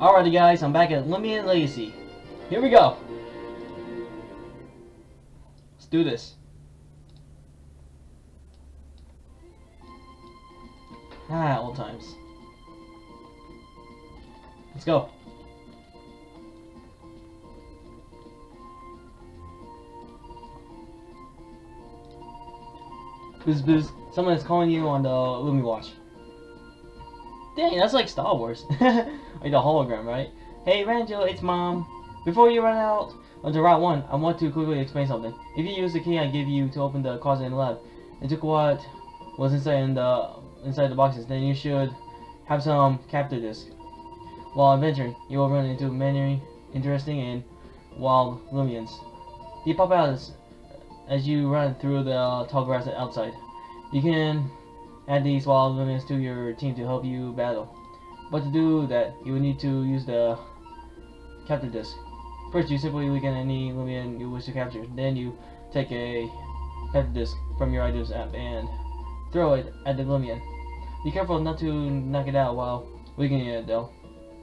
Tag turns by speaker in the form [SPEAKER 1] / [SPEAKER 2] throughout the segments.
[SPEAKER 1] Alrighty guys, I'm back at Loomian Legacy. Here we go. Let's do this. Ah, old times. Let's go. Boost boost. Someone is calling you on the Lumi Watch. Dang, that's like Star Wars. like the hologram, right? Hey, Ranjo, it's Mom. Before you run out on the Route 1, I want to quickly explain something. If you use the key I give you to open the closet in the lab, and took what was inside in the inside the boxes, then you should have some capture disc. While adventuring, you will run into many interesting and wild Loomians. They pop out as, as you run through the tall grass outside. You can add these wild Loomians to your team to help you battle. But to do that, you will need to use the capture disc. First, you simply weaken any Loomian you wish to capture. Then you take a capture disc from your items app and throw it at the Loomian. Be careful not to knock it out while weakening it though.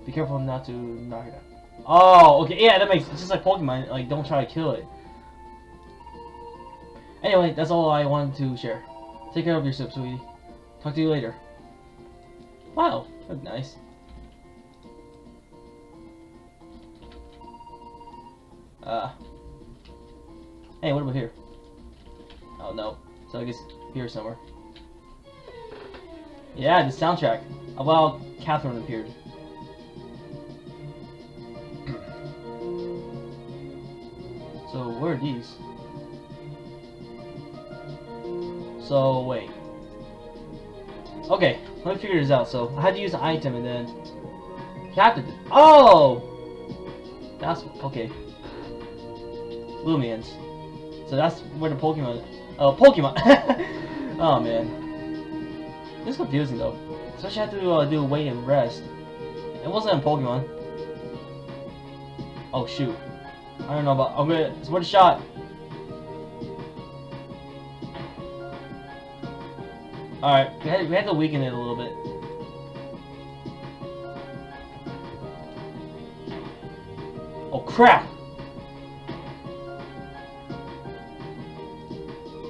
[SPEAKER 1] Be careful not to knock it out. Oh, okay, yeah, that makes it's just like Pokemon, like don't try to kill it. Anyway, that's all I wanted to share. Take care of yourself, sweetie. Talk to you later. Wow, that's nice. Uh. Hey, what about here? Oh no. So I guess here somewhere. Yeah, the soundtrack. Well, Catherine appeared. so where are these? So wait. Okay, let me figure this out. So I had to use an item and then Captain. Oh, that's okay. Loomians. So that's where the Pokemon. Oh, uh, Pokemon. oh man. This is confusing though. Especially have to uh, do wait and rest. It wasn't in Pokemon. Oh shoot. I don't know about. I'm gonna. It's a shot. Alright, we had, we had to weaken it a little bit. Oh crap!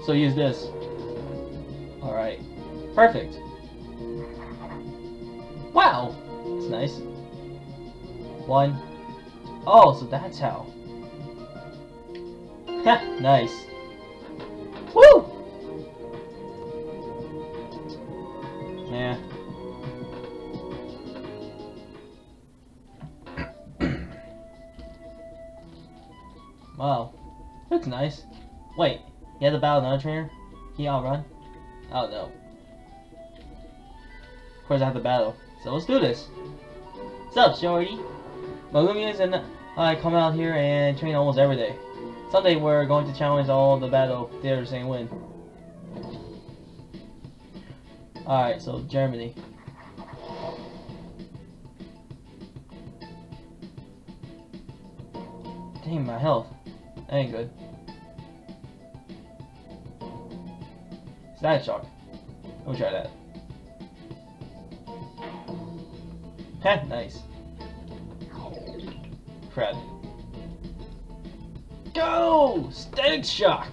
[SPEAKER 1] So use this. Alright. Perfect. Wow! That's nice. One. Oh, so that's how. nice. Woo! Yeah. wow. That's nice. Wait, had to battle another trainer? You outrun? Oh no. Of course I have to battle. So let's do this. What's up, Shorty? My Lumias and I come out here and train almost every day. Someday we're going to challenge all the battle theaters and win. Alright, so Germany. Dang, my health. That ain't good. Static shock. Let me try that. Heh, nice. Crap. Go! Static shock!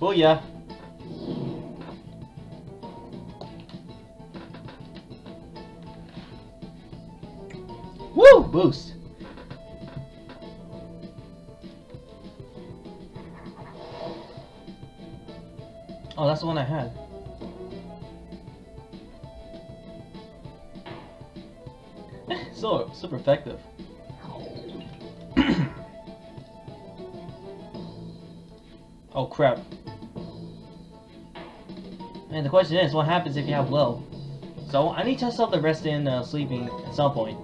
[SPEAKER 1] Oh yeah. Woo! Boost. Oh, that's the one I had. so super effective. oh crap. And the question is, what happens if you have low? So I need to out the rest in uh, sleeping at some point.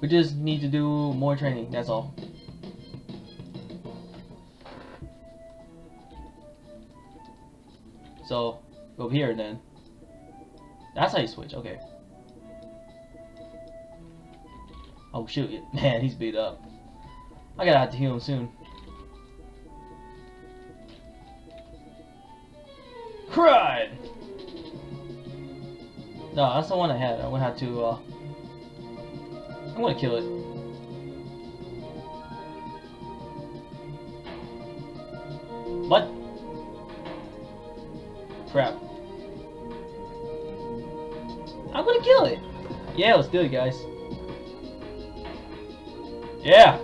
[SPEAKER 1] We just need to do more training, that's all. So, go here then. That's how you switch, okay. Oh shoot, man, he's beat up. I gotta have to heal him soon. cried! No, that's the one I had. I'm gonna have to, uh... I'm gonna kill it. What? Crap. I'm gonna kill it! Yeah, let's do it, guys. Yeah!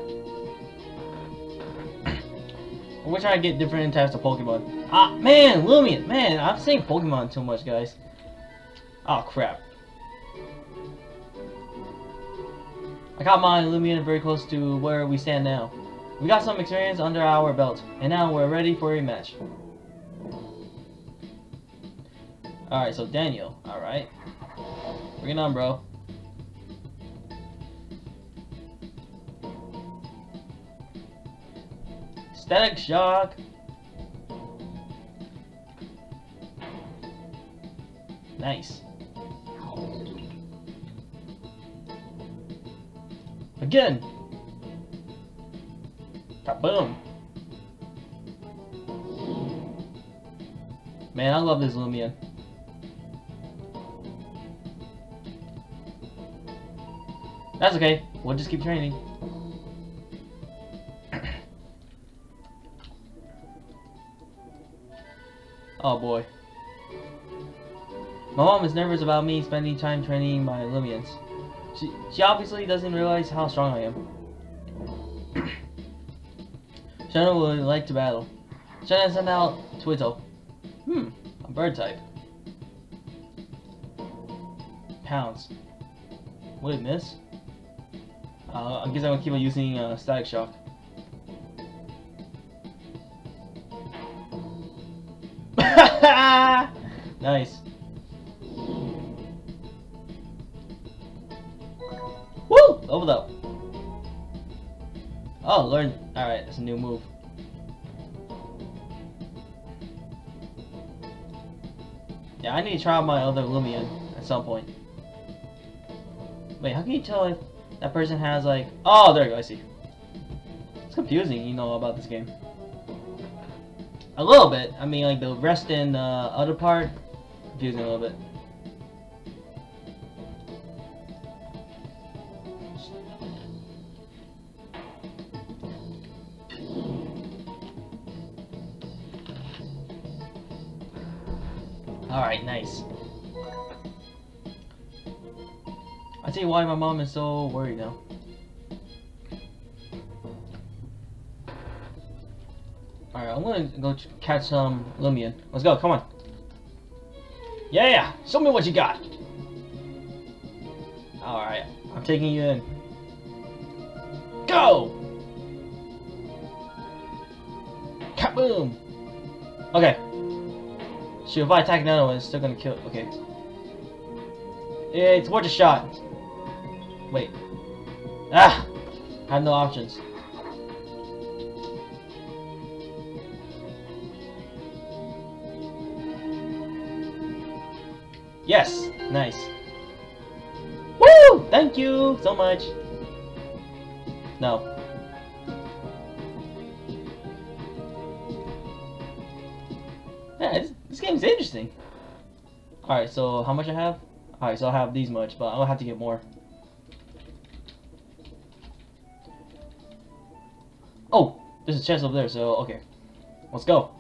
[SPEAKER 1] I wish to get different types of Pokemon. Ah, man, Loomian! Man, I've seen Pokemon too much, guys. Oh, crap. I got my Loomian very close to where we stand now. We got some experience under our belt, and now we're ready for a match. Alright, so Daniel, alright. Bring it on, bro. Static Shock! Nice. Again! Kaboom! Man, I love this Loomian. That's okay. We'll just keep training. oh boy. My mom is nervous about me spending time training my Loomians. She, she obviously doesn't realize how strong I am. Shadow would like to battle. Shadow sent out Twittle. Hmm, a bird type. Pounds. Would it miss? Uh, I guess I'm gonna keep on using uh, Static Shock. nice. Woo! Leveled up. Oh, learn. Alright, that's a new move. Yeah, I need to try out my other Loomian at some point. Wait, how can you tell if that person has like... Oh, there you go, I see. It's confusing, you know, about this game. A little bit. I mean, like, the rest and the uh, other part, confusing a little bit. Alright, nice. You why my mom is so worried now. Alright, I'm gonna go catch um, some Loomian. Let's go, come on. Yeah, show me what you got. Alright, I'm taking you in. Go! Kaboom! Okay, Shoot, if I attack another one, it's still gonna kill. Okay. It's worth a shot. Wait. Ah! I have no options. Yes! Nice. Woo! Thank you so much. No. Yeah, this game's interesting. Alright, so how much I have? Alright, so I have these much, but I'm gonna have to get more. There's a chest over there, so okay. Let's go.